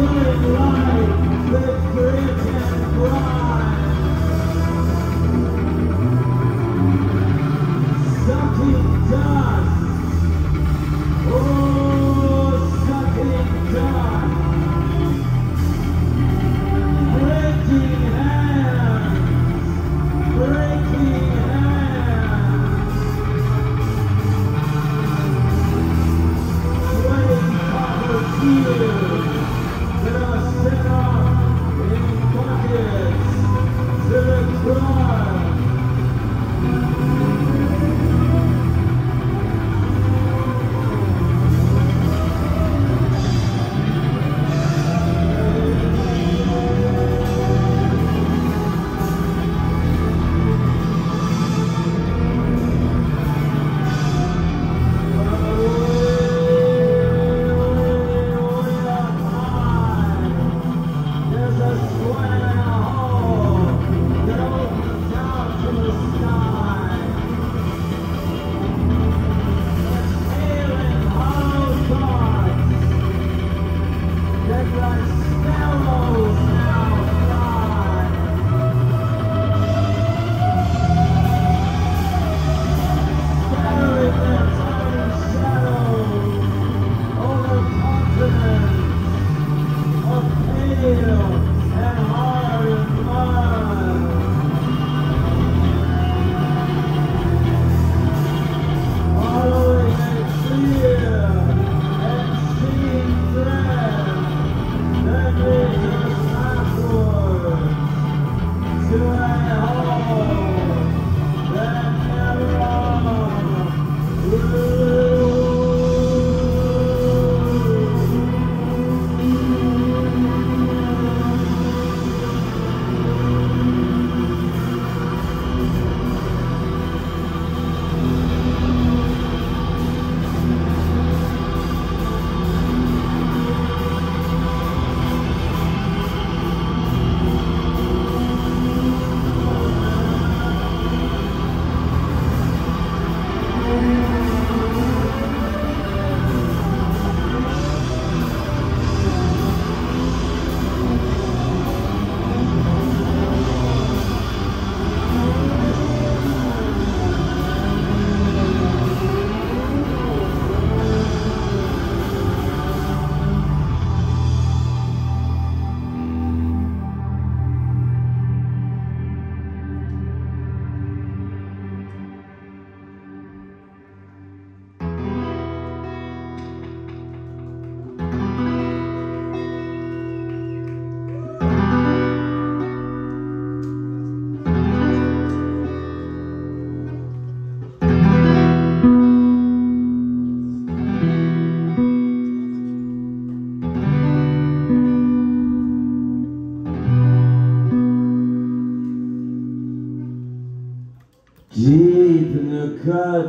Good life.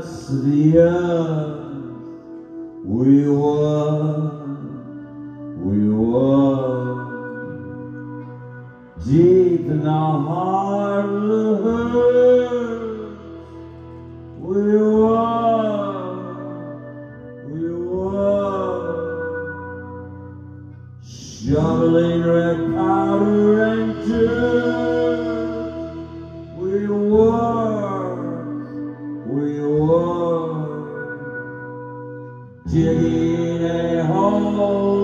that's the end. We were, we were deep in our heart. We were, we were shoveling red powder and dirt. Oh.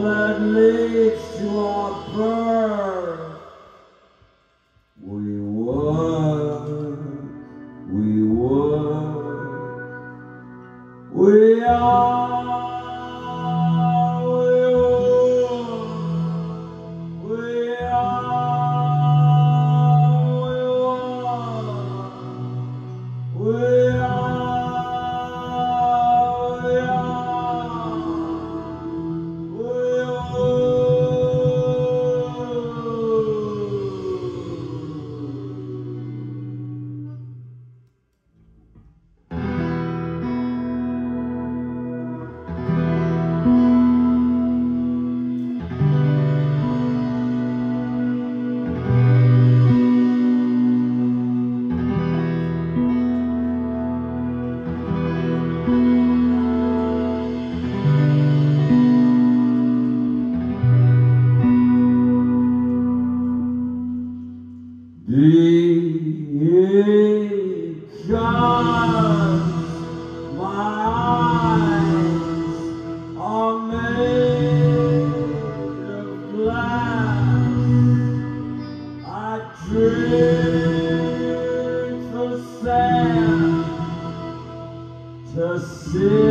still.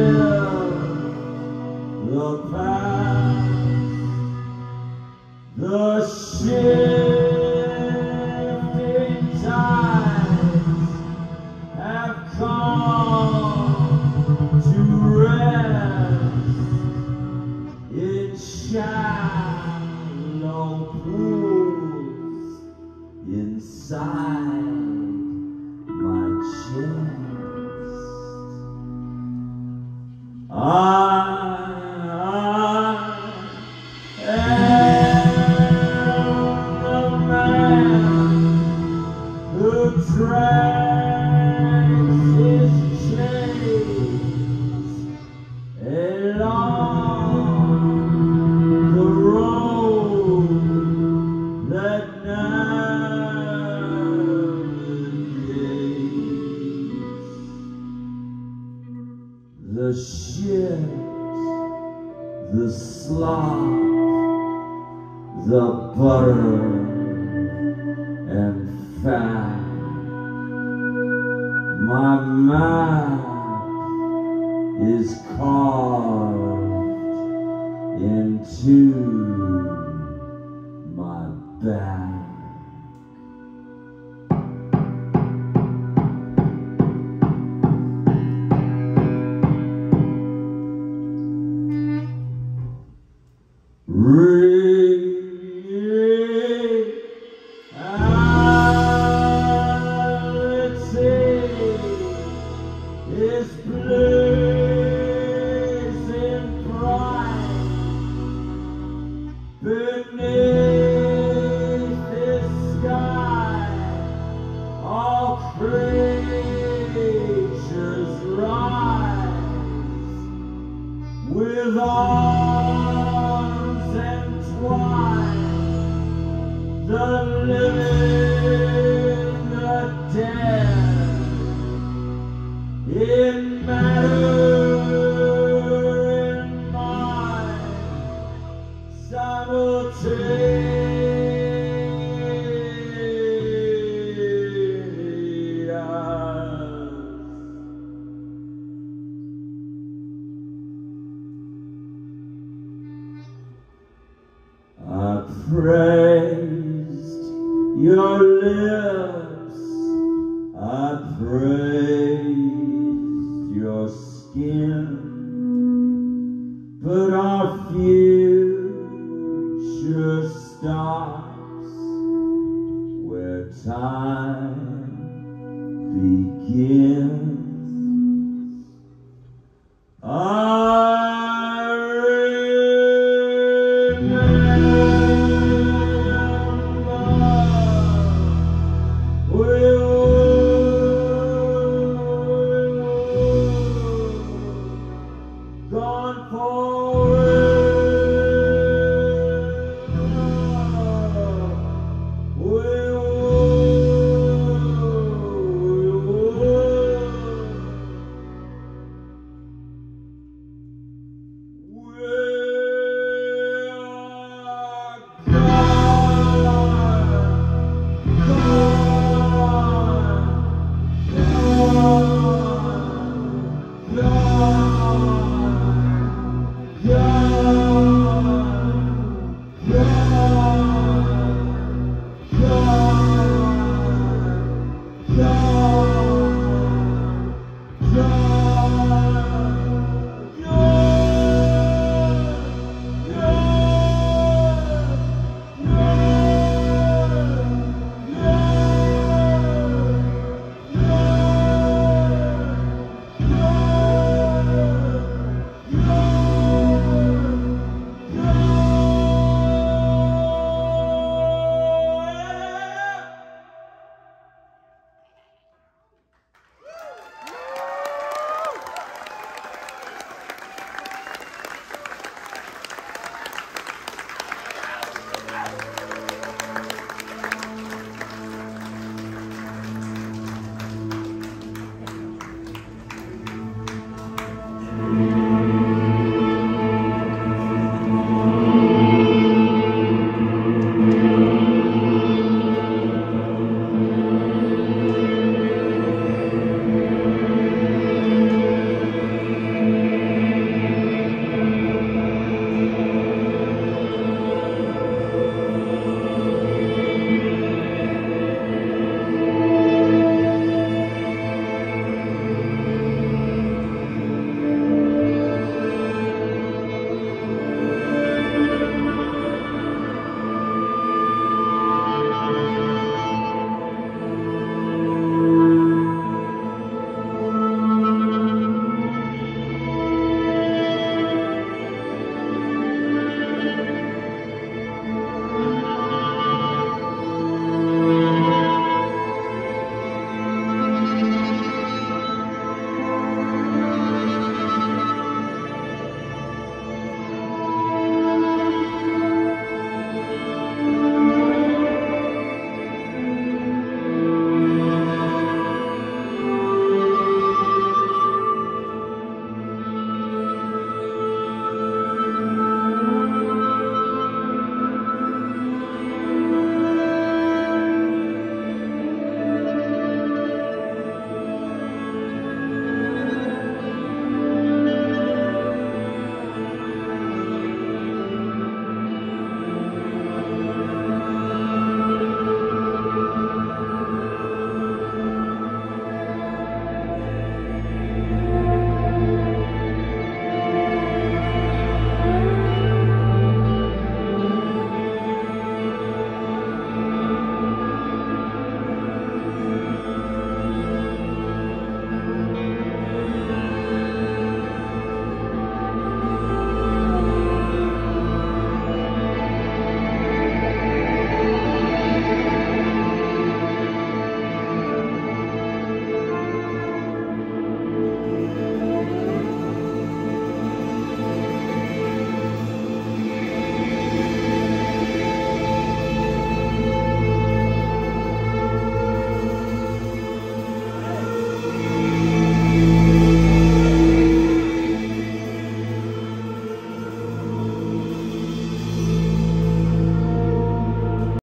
The shit, the slop, the butter and fat. My map is carved into my Reality arms entwined, the living, the dead, in matter, praised. Your lips,